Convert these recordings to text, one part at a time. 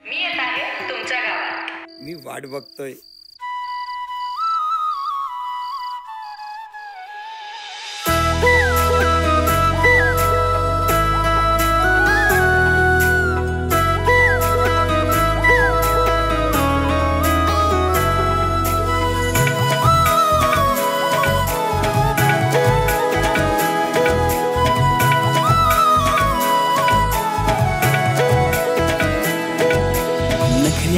मी येत आहे तुमच्या गावात. मी वाट बघतोय.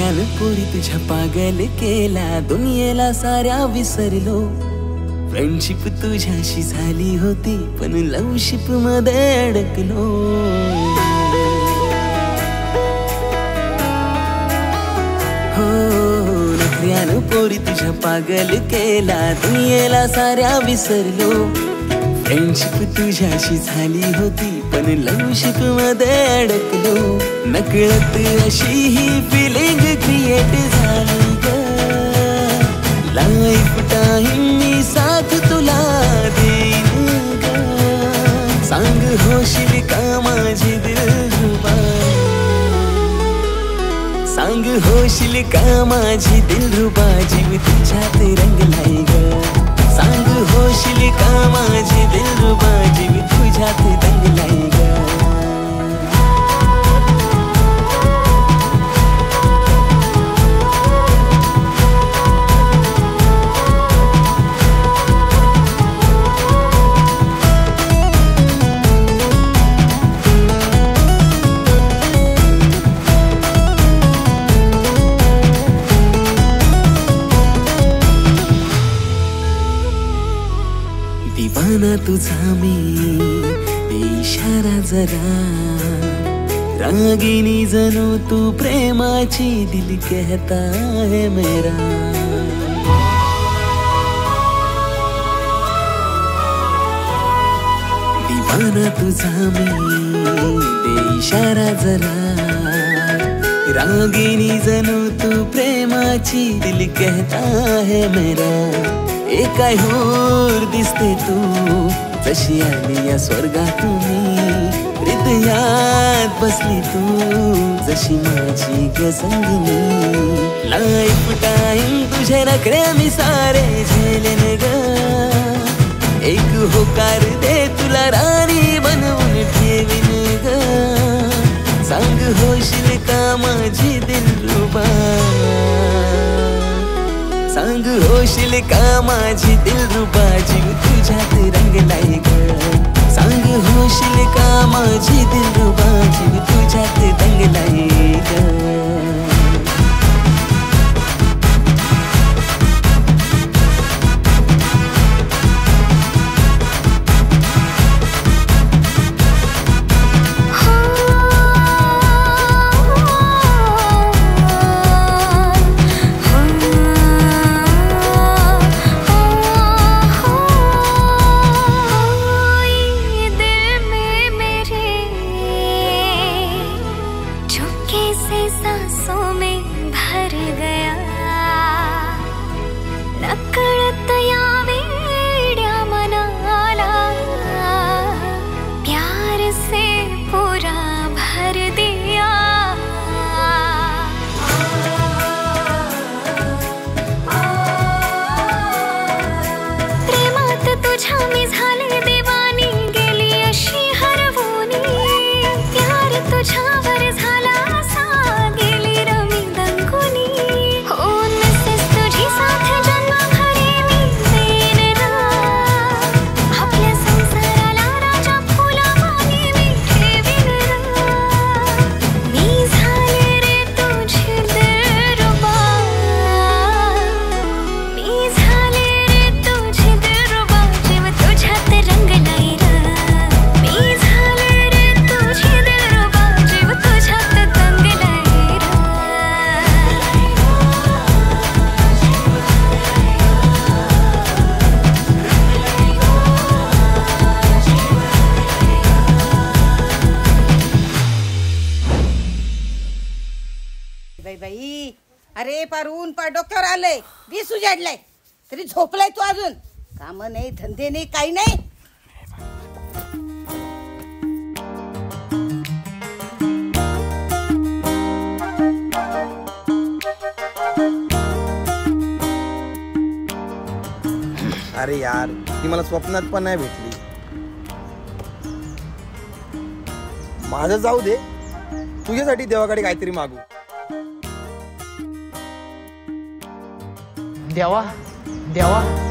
नखऱ्यानं पोरी तुझ्या पागल केला. दुनियेला साऱ्या विसरलो. फ्रेंडशिप तुझ्याशी झाली होती पण लवशिपमध्ये अडकलो. हो नखऱ्यानं पोरी तुझ्या पागल केला. दुनियेला साऱ्या विसरलो. फ्रेंडशिप तुझ्याशी झाली होती पण लवशिपमध्ये अडकलो. नकळत अशी ही फिलिंग होशील का माझी दिलरुबा जीव तुझ्यात रंगलाय ग. सांग होशील का माझी तुझा मी इशारा जरा. रागिनी जणू तू प्रेमाची दिल कहता है मेरा. दिवाना तुझा मी ते इशारा जरा. रागिनी जणू तू प्रेमाची दिल कहता है मेरा. एक होर दिसते तू. जशी आली या स्वर्गातून हृदयात बसली तू. जशी माझी गसंगनी लाईफ टाईम तुझे नखरे मी सारे जी होशील का माझी दिलरुबा जीव तुझ्यात रंगलाय ग. सांग होशील का माझी दिलरुबा जीव सांसों बाई बाई. अरे पार ऊन पार डोक्यावर आलंय. वीस उजाडलाय. तरी झोपलाय तू अजून. काम नाही धंदे नाही काही नाही. अरे यार ती मला स्वप्नात पण नाही भेटली. माझं जाऊ दे. तुझ्यासाठी देवाकडे काहीतरी मागू. 聊啊聊啊。